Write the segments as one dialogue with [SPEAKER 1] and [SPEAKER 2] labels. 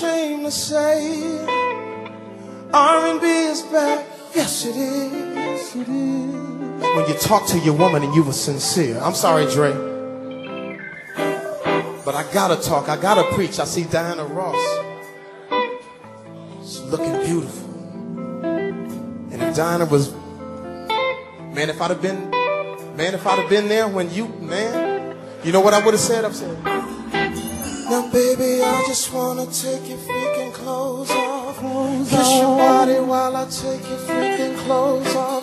[SPEAKER 1] ashamed to say R&B is back. Yes, it is. It is. When you talk to your woman and you were sincere. I'm sorry, Dre. But I gotta talk. I gotta preach. I see Diana Ross. She's looking beautiful. And if Diana was, man, if I'd have been, man, if I'd have been there when you, man, you know what I would have said? I'm saying, now, baby, I just wanna take your freaking clothes off. Kiss your body while I take your freaking clothes off.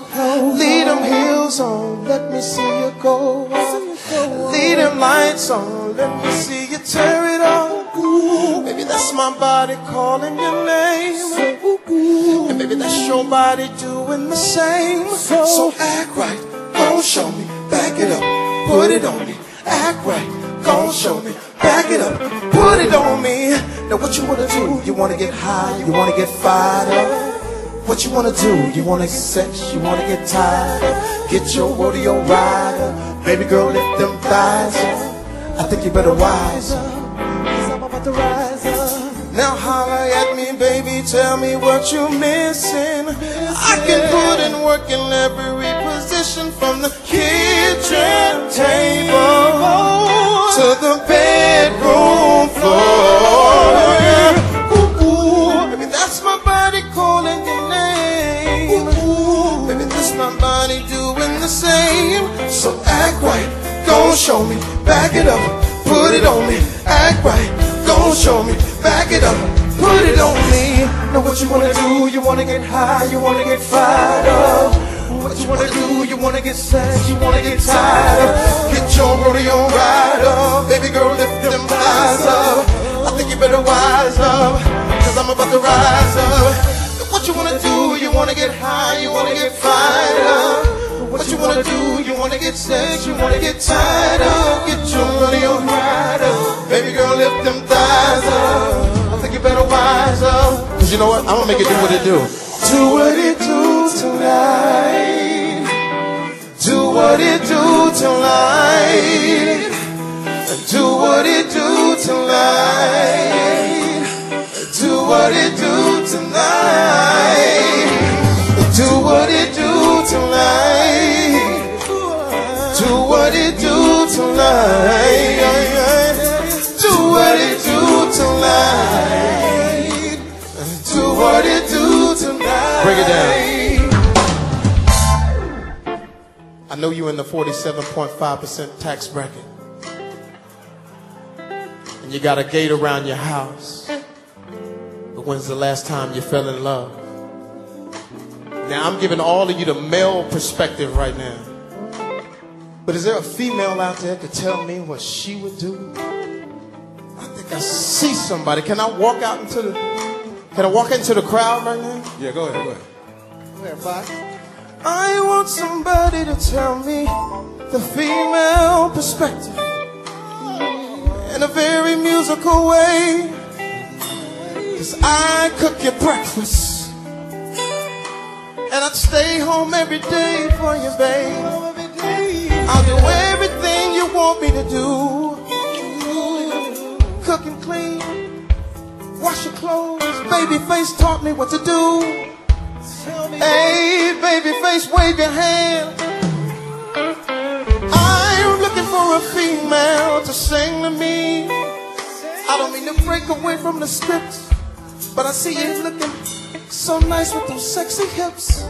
[SPEAKER 1] Leave them heels on, let me see you go off. Leave them lights on, let me see you tear it off. Baby, that's my body calling your name. And baby, that's your body doing the same. So act right, gon' show me, back it up, put it on me. Act right, gon' show me, back it up, put it on me. Now what you wanna do? You wanna get high, you wanna get fired up. What you wanna do? You wanna sex, you wanna get tired up. Get your rodeo rider, baby girl, lift them thighs up. I think you better wise up. I'm about to rise up. Now holler at me, baby, tell me what you're missing. I can put in work in every position from the kitchen table the same. So act right, gon' show me, back it up, put it on me. Act right, gon' show me, back it up, put it on me. Now what you wanna do? You wanna get high, you wanna get fired up. What you wanna do? You wanna get sex, you wanna get tired up. Get your rodeo ride up, baby girl, lift them thighs up. I think you better wise up, cause I'm about to rise up. What you wanna do? You wanna get high, you wanna get fired wanna do? You wanna get sex, you wanna get tied up. Get your rodeo ride up, baby girl, lift them thighs up. I think you better wise up, cause you know what? I'm gonna make it do what it do. Do what it do tonight. Do what it do tonight. Do what it do tonight. Do what it do tonight. Tonight. Break it down. I know you're in the 47.5% tax bracket. And you got a gate around your house. But when's the last time you fell in love? Now I'm giving all of you the male perspective right now. But is there a female out there to tell me what she would do? I think I see somebody. Can I walk out into the Can I walk into the crowd right now?
[SPEAKER 2] Yeah, go ahead, go ahead.
[SPEAKER 1] Go ahead, Foxx. I want somebody to tell me the female perspective in a very musical way. Cause I cook your breakfast and I'd stay home every day for you, babe. I'll do everything you want me to do. Cook and clean, wash your clothes. Babyface taught me what to do. Hey, babyface, wave your hand. I'm looking for a female to sing to me. I don't mean to break away from the script, but I see you looking so nice with those sexy hips.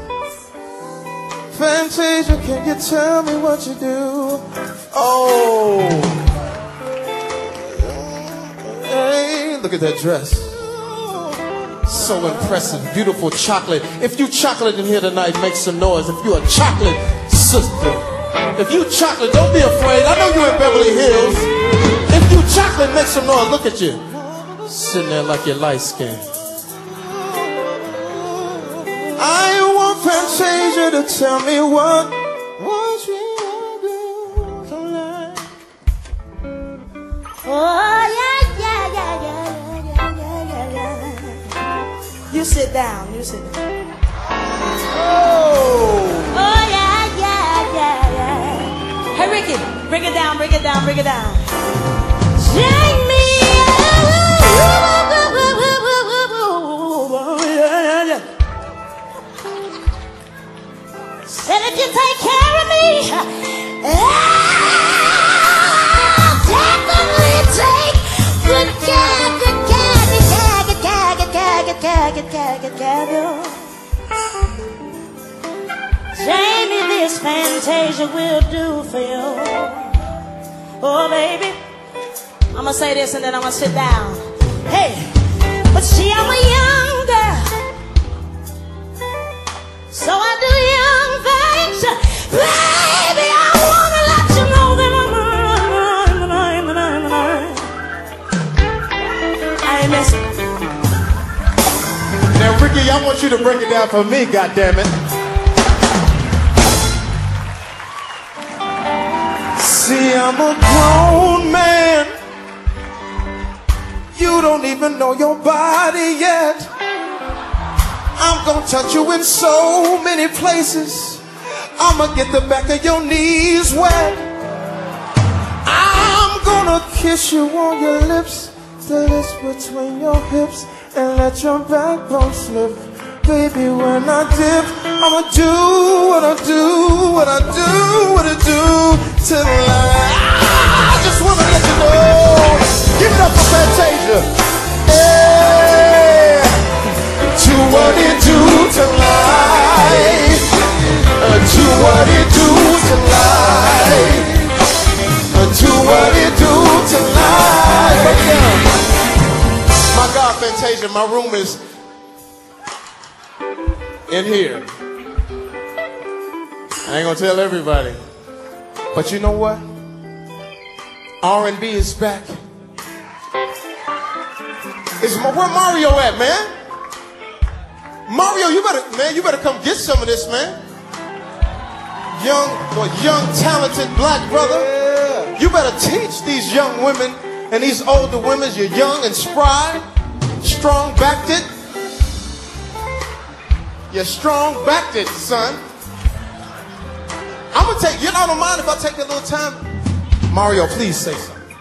[SPEAKER 1] Fantasia, can you tell me what you do? Oh. Look at that dress. So impressive, beautiful chocolate. If you chocolate in here tonight, make some noise. If you a chocolate sister, if you chocolate, don't be afraid. I know you're in Beverly Hills. If you chocolate, make some noise. Look at you, sitting there like you're light skinned. I want Fantasia to tell me what what do
[SPEAKER 3] sit down. You sit down.
[SPEAKER 1] Oh.
[SPEAKER 3] Oh yeah, yeah, yeah, yeah. Hey Ricky, break it down, break it down, break it down. Take me. Oh, and if you take care of me, this Fantasia will do for you. Oh, baby. I'm gonna say this and then I'm gonna sit down. Hey, but see, I'm a young girl. So I do young things. Baby, I wanna let you know that I'm I ain't messing.
[SPEAKER 1] Now, Ricky, I want you to break it down for me, goddammit. See, I'm a grown man. You don't even know your body yet. I'm gonna touch you in so many places. I'ma get the back of your knees wet. I'm gonna kiss you on your lips, the lips between your hips, and let your backbone slip. Baby, when I dip, I'ma do what I do, what I do, what I do light. I just wanna let you know. Give it up for Fantasia. Yeah. To what it do tonight. Uh, to what it do tonight. Uh, to what it do tonight. My God, Fantasia, my room is in here. I ain't gonna tell everybody. But you know what? R&B is back. Is Ma- where Mario at, man? Mario, you better, man, you better come get some of this, man. Young, young, talented black brother. You better teach these young women and these older women. You're young and spry, strong backed it. You're strong backed it, son. I'm gonna take. You don't mind if I take a little time. Mario, please say something.